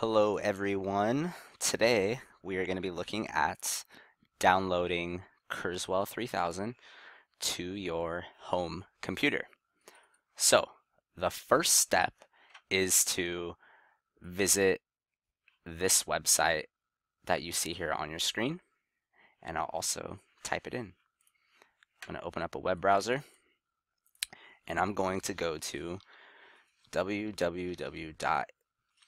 Hello everyone. Today we are going to be looking at downloading Kurzweil 3000 to your home computer. So the first step is to visit this website that you see here on your screen and I'll also type it in. I'm going to open up a web browser and I'm going to go to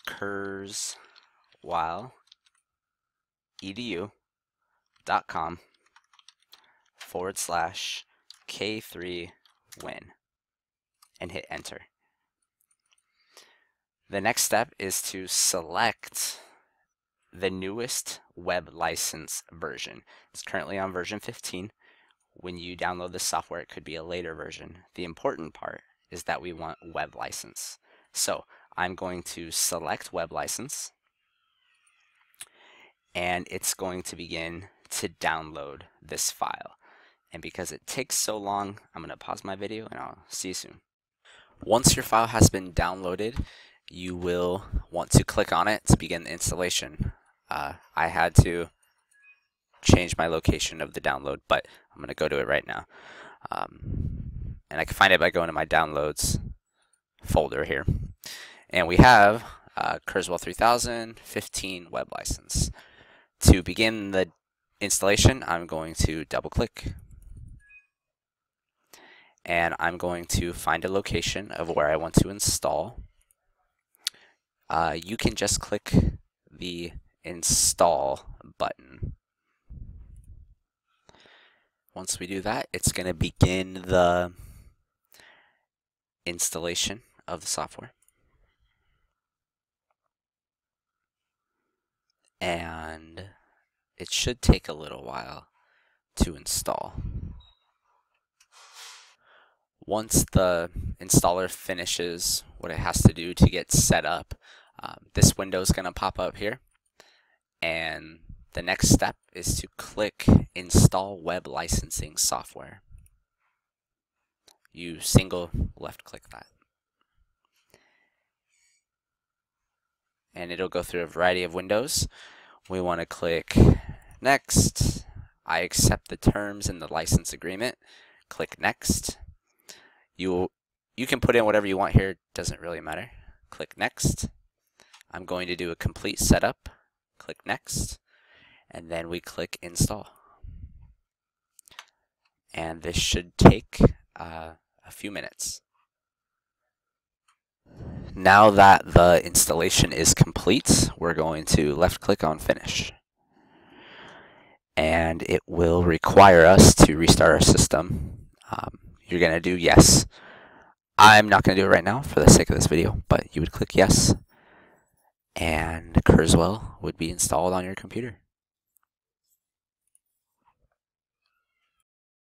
www.kurzweiledu.com forward slash K3 win and hit enter. The next step is to select the newest web license version. It's currently on version 15. When you download this software, it could be a later version. The important part is that we want web license. So I'm going to select web license and it's going to begin to download this file. And because it takes so long, I'm going to pause my video and I'll see you soon. Once your file has been downloaded, you will want to click on it to begin the installation. Uh, I had to change my location of the download, but I'm going to go to it right now. Um, and I can find it by going to my downloads folder here. And we have uh, Kurzweil 3000 15 web license. To begin the installation, I'm going to double click and I'm going to find a location of where I want to install. Uh, you can just click the install button. Once we do that, it's going to begin the installation of the software. And it should take a little while to install. Once the installer finishes what it has to do to get set up, um, this window is going to pop up here. And the next step is to click Install Web Licensing Software. You single left click that. And it'll go through a variety of windows. We want to click Next. I accept the terms in the license agreement. Click Next. You, you can put in whatever you want here. Doesn't really matter. Click Next. I'm going to do a complete setup. Click Next. And then we click Install. And this should take uh, a few minutes. Now that the installation is complete, we're going to left click on finish. And it will require us to restart our system. Um, you're going to do yes. I'm not going to do it right now for the sake of this video, but you would click yes. And Kurzweil would be installed on your computer.